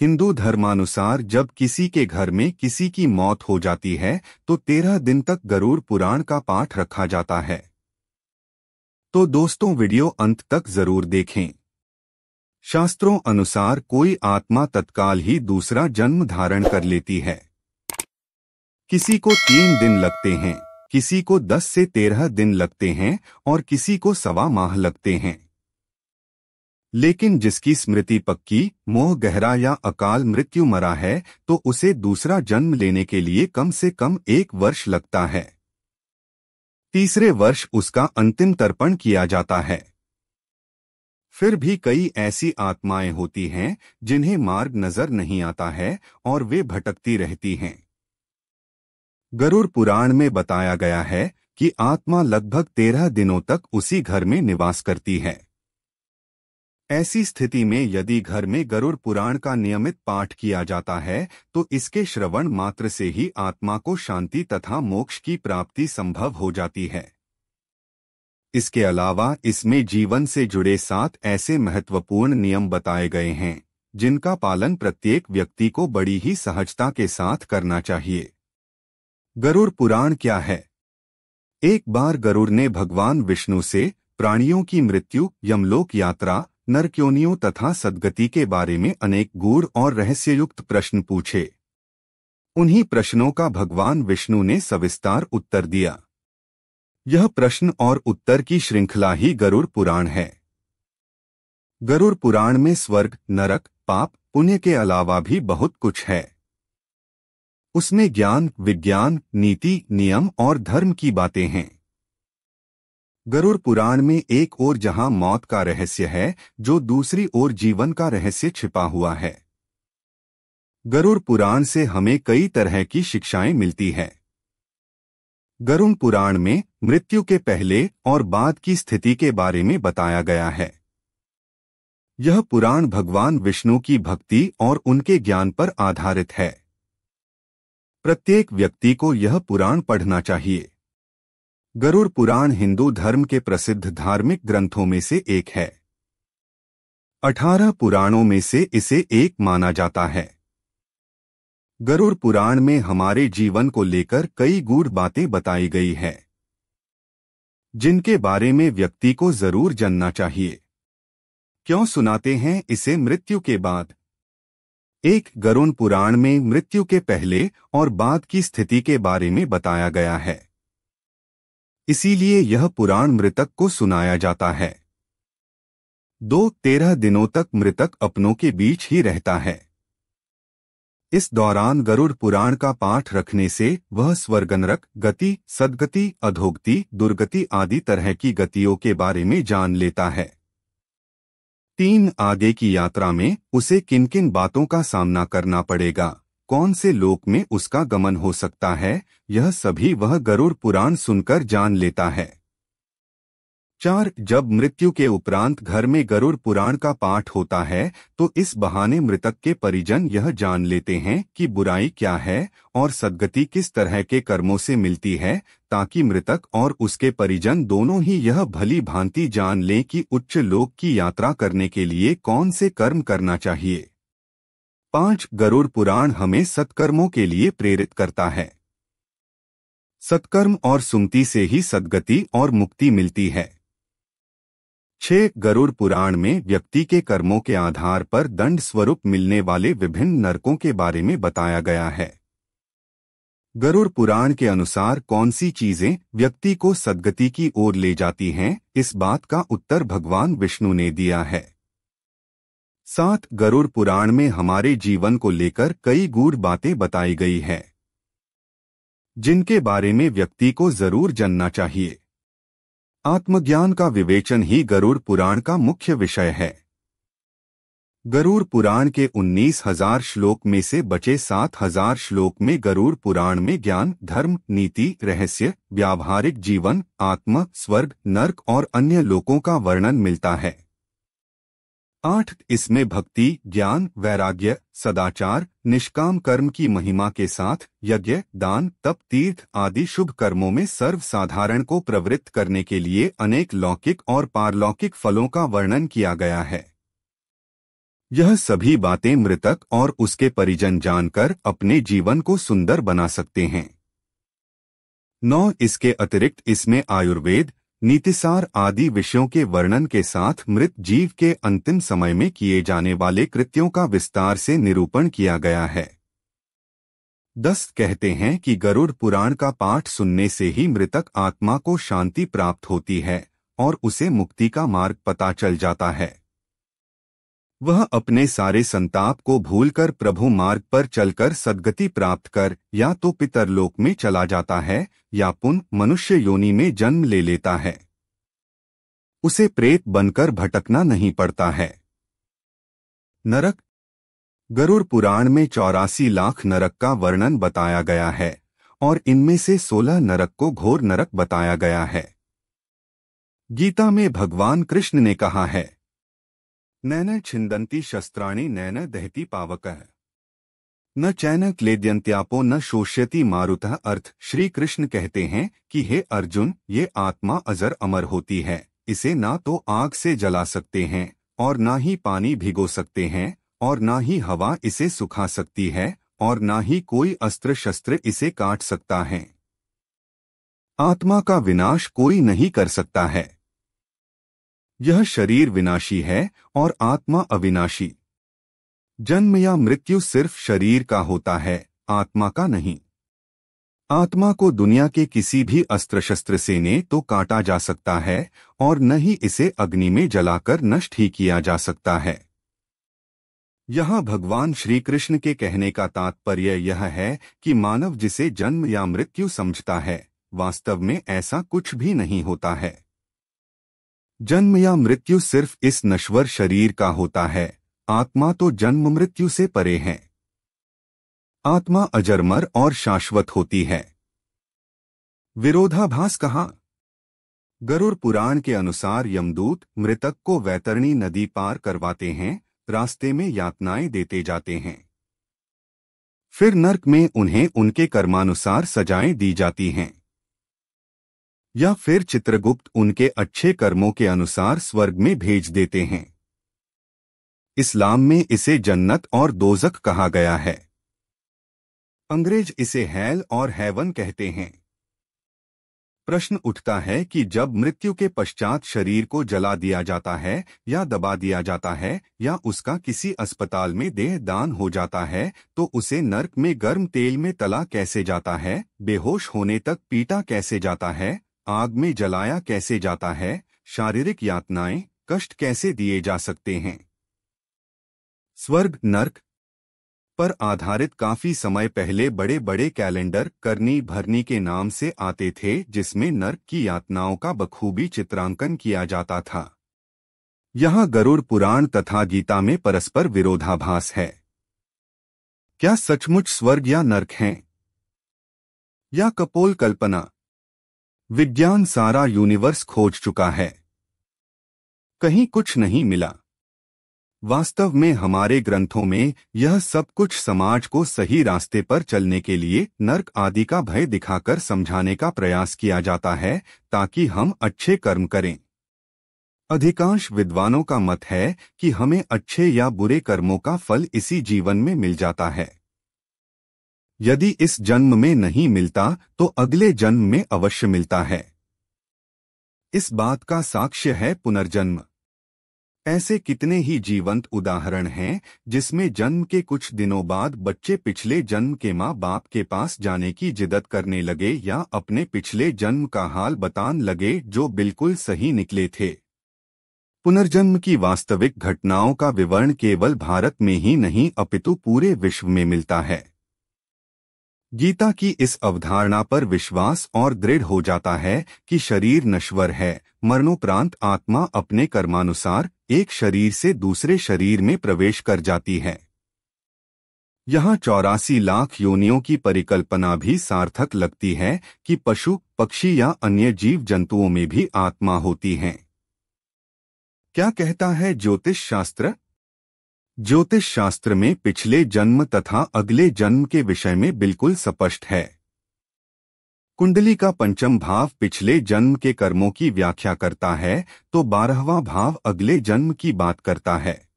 हिंदू धर्मानुसार जब किसी के घर में किसी की मौत हो जाती है तो तेरह दिन तक गरुड़ पुराण का पाठ रखा जाता है। तो दोस्तों, वीडियो अंत तक ज़रूर देखें। शास्त्रों अनुसार कोई आत्मा तत्काल ही दूसरा जन्म धारण कर लेती है। किसी को तीन दिन लगते हैं, किसी को दस से तेरह दिन लगते हैं, और किसी को सवा माह लगते हैं। लेकिन जिसकी स्मृति पक्की, मोह गहरा या अकाल मृत्यु मरा है तो उसे दूसरा जन्म लेने के लिए कम से कम एक वर्ष लगता है। तीसरे वर्ष उसका अंतिम तर्पण किया जाता है। फिर भी कई ऐसी आत्माएँ होती हैं, जिन्हें मार्ग नज़र नहीं आता है, और वे भटकती रहती हैं। गरुड़ पुराण में बताया गया है कि आत्मा लगभग तेरह दिनों तक उसी घर में निवास करती है। ऐसी स्थिति में यदि घर में गरुड़ पुराण का नियमित पाठ किया जाता है तो इसके श्रवण मात्र से ही आत्मा को शांति तथा मोक्ष की प्राप्ति संभव हो जाती है। इसके अलावा इसमें जीवन से जुड़े सात ऐसे महत्वपूर्ण नियम बताए गए हैं, जिनका पालन प्रत्येक व्यक्ति को बड़ी ही सहजता के साथ करना चाहिए। गरुड़ पुराण क्या है? एक बार गरुड़ ने भगवान विष्णु से प्राणियों की मृत्यु यमलोक यात्रा नरक्योनियों तथा सदगति के बारे में अनेक गूढ़ और रहस्ययुक्त प्रश्न पूछे। उन्हीं प्रश्नों का भगवान विष्णु ने सविस्तार उत्तर दिया। यह प्रश्न और उत्तर की श्रृंखला ही गरुड़ पुराण है। गरुड़ पुराण में स्वर्ग, नरक, पाप, पुण्य के अलावा भी बहुत कुछ है। उसमें ज्ञान, विज्ञान, नीति, नियम और धर्म की बातें हैं। गरुड़ पुराण में एक ओर जहाँ मौत का रहस्य है, जो दूसरी ओर जीवन का रहस्य छिपा हुआ है। गरुड़ पुराण से हमें कई तरह की शिक्षाएँ मिलती हैं। गरुण पुराण में मृत्यु के पहले और बाद की स्थिति के बारे में बताया गया है। यह पुराण भगवान विष्णु की भक्ति और उनके ज्ञान पर आधारित है। प्रत्येक व्यक्ति को यह पुराण पढ़ना चाहिए। गरुड़ पुराण हिंदू धर्म के प्रसिद्ध धार्मिक ग्रंथों में से एक है। अठारह पुराणों में से इसे एक माना जाता है। गरुड़ पुराण में हमारे जीवन को लेकर कई गूढ़ बातें बताई गई है, जिनके बारे में व्यक्ति को ज़रूर जानना चाहिए। क्यों सुनाते हैं इसे मृत्यु के बाद? एक गरुण पुराण में मृत्यु के पहले और बाद की स्थिति के बारे में बताया गया है। इसीलिए यह पुराण मृतक को सुनाया जाता है। दो तेरह दिनों तक मृतक अपनों के बीच ही रहता है। इस दौरान गरुड़ पुराण का पाठ रखने से वह स्वर्गनरक, गति, सदगति, अधोगति, दुर्गति आदि तरह की गतियों के बारे में जान लेता है। तीन आगे की यात्रा में उसे किन किन बातों का सामना करना पड़ेगा? कौन से लोक में उसका गमन हो सकता है, यह सभी वह गरुड़ पुराण सुनकर जान लेता है। चार, जब मृत्यु के उपरांत घर में गरुड़ पुराण का पाठ होता है तो इस बहाने मृतक के परिजन यह जान लेते हैं कि बुराई क्या है और सदगति किस तरह के कर्मों से मिलती है, ताकि मृतक और उसके परिजन दोनों ही यह भली भांति जान लें कि उच्च लोक की यात्रा करने के लिए कौन से कर्म करना चाहिए। पाँच गरुड़ पुराण हमें सत्कर्मों के लिए प्रेरित करता है। सत्कर्म और सुमति से ही सदगति और मुक्ति मिलती है। छह गरुड़ पुराण में व्यक्ति के कर्मों के आधार पर दंड स्वरूप मिलने वाले विभिन्न नरकों के बारे में बताया गया है। गरुड़ पुराण के अनुसार कौन सी चीज़ें व्यक्ति को सदगति की ओर ले जाती हैं, इस बात का उत्तर भगवान विष्णु ने दिया है। सात गरुड़ पुराण में हमारे जीवन को लेकर कई गूढ़ बातें बताई गई हैं। जिनके बारे में व्यक्ति को ज़रूर जानना चाहिए। आत्मज्ञान का विवेचन ही गरुड़ पुराण का मुख्य विषय है। गरुड़ पुराण के उन्नीस हज़ार श्लोक में से बचे सात हज़ार श्लोक में गरुड़ पुराण में ज्ञान, धर्म, नीति, रहस्य, व्यावहारिक जीवन, आत्म, स्वर्ग, नर्क और अन्य लोकों का वर्णन मिलता है। आठ, इसमें भक्ति, ज्ञान, वैराग्य, सदाचार, निष्काम कर्म की महिमा के साथ, यज्ञ, दान, तप, तीर्थ आदि शुभ कर्मों में सर्व साधारण को प्रवृत्त करने के लिए अनेक लौकिक और पारलौकिक फलों का वर्णन किया गया है। यह सभी बातें मृतक और उसके परिजन जानकर अपने जीवन को सुंदर बना सकते हैं। नौ, इसके अतिरिक्त इसमें आयुर्वेद नीतिसार आदि विषयों के वर्णन के साथ मृत जीव के अंतिम समय में किए जाने वाले कृत्यों का विस्तार से निरूपण किया गया है। दस कहते हैं कि गरुड़ पुराण का पाठ सुनने से ही मृतक आत्मा को शांति प्राप्त होती है और उसे मुक्ति का मार्ग पता चल जाता है। वह अपने सारे संताप को भूलकर प्रभु मार्ग पर चलकर सदगति प्राप्त कर, या तो पितरलोक में चला जाता है, या पुनः मनुष्य योनि में जन्म ले लेता है। उसे प्रेत बनकर भटकना नहीं पड़ता है। नरक गरुड़ पुराण में चौरासी लाख नरक का वर्णन बताया गया है, और इनमें से सोलह नरक को घोर नरक बताया गया है। गीता में भगवान कृष्ण ने कहा है नैन छिंदंती शस्त्राणी नैन दहती पावक। न चैन क्लेद्यंत्यापो न शोष्यति मारुत अर्थ श्री कृष्ण कहते हैं कि हे अर्जुन, ये आत्मा अजर अमर होती है, इसे ना तो आग से जला सकते हैं, और ना ही पानी भिगो सकते हैं, और ना ही हवा इसे सुखा सकती है, और ना ही कोई अस्त्र शस्त्र इसे काट सकता है। आत्मा का विनाश कोई नहीं कर सकता है। यह शरीर विनाशी है और आत्मा अविनाशी। जन्म या मृत्यु सिर्फ़ शरीर का होता है, आत्मा का नहीं। आत्मा को दुनिया के किसी भी अस्त्र शस्त्र से ने तो काटा जा सकता है और न ही इसे अग्नि में जलाकर नष्ट ही किया जा सकता है। यहाँ भगवान श्री कृष्ण के कहने का तात्पर्य यह है कि मानव जिसे जन्म या मृत्यु समझता है, वास्तव में ऐसा कुछ भी नहीं होता है। जन्म या मृत्यु सिर्फ़ इस नश्वर शरीर का होता है। आत्मा तो जन्म मृत्यु से परे है। आत्मा अजरमर और शाश्वत होती है। विरोधाभास कहा? गरुड़ पुराण के अनुसार यमदूत मृतक को वैतरणी नदी पार करवाते हैं, रास्ते में यातनाएँ देते जाते हैं। फिर नर्क में उन्हें उनके कर्मानुसार सजाएँ दी जाती हैं। या फिर चित्रगुप्त उनके अच्छे कर्मों के अनुसार स्वर्ग में भेज देते हैं। इस्लाम में इसे जन्नत और दोजक कहा गया है। अंग्रेज़ इसे हैल और हैवन कहते हैं। प्रश्न उठता है कि जब मृत्यु के पश्चात शरीर को जला दिया जाता है या दबा दिया जाता है या उसका किसी अस्पताल में देह दान हो जाता है तो उसे नर्क में गर्म तेल में तला कैसे जाता है, बेहोश होने तक पीटा कैसे जाता है आग में जलाया कैसे जाता है, शारीरिक यातनाएँ कष्ट कैसे दिए जा सकते हैं? स्वर्ग, नर्क पर आधारित काफ़ी समय पहले बड़े बड़े कैलेंडर करनी भरनी के नाम से आते थे, जिसमें नर्क की यातनाओं का बखूबी चित्रांकन किया जाता था। यहाँ गरुड़ पुराण तथा गीता में परस्पर विरोधाभास है। क्या सचमुच स्वर्ग या नर्क हैं? या कपोल कल्पना विज्ञान सारा यूनिवर्स खोज चुका है। कहीं कुछ नहीं मिला। वास्तव में हमारे ग्रंथों में यह सब कुछ समाज को सही रास्ते पर चलने के लिए नर्क आदि का भय दिखाकर समझाने का प्रयास किया जाता है ताकि हम अच्छे कर्म करें। अधिकांश विद्वानों का मत है कि हमें अच्छे या बुरे कर्मों का फल इसी जीवन में मिल जाता है। यदि इस जन्म में नहीं मिलता तो अगले जन्म में अवश्य मिलता है। इस बात का साक्ष्य है पुनर्जन्म। ऐसे कितने ही जीवंत उदाहरण हैं, जिसमें जन्म के कुछ दिनों बाद बच्चे पिछले जन्म के माँ बाप के पास जाने की जिदत करने लगे या अपने पिछले जन्म का हाल बतान लगे जो बिल्कुल सही निकले थे। पुनर्जन्म की वास्तविक घटनाओं का विवरण केवल भारत में ही नहीं, अपितु पूरे विश्व में मिलता है। गीता की इस अवधारणा पर विश्वास और दृढ़ हो जाता है कि शरीर नश्वर है, मरणोपरांत आत्मा अपने कर्मानुसार एक शरीर से दूसरे शरीर में प्रवेश कर जाती है। यहाँ चौरासी लाख योनियों की परिकल्पना भी सार्थक लगती है कि पशु, पक्षी या अन्य जीव जंतुओं में भी आत्मा होती है। क्या कहता है ज्योतिष शास्त्र ज्योतिष शास्त्र में पिछले जन्म तथा अगले जन्म के विषय में बिल्कुल स्पष्ट है। कुंडली का पंचम भाव पिछले जन्म के कर्मों की व्याख्या करता है तो बारहवा भाव अगले जन्म की बात करता है।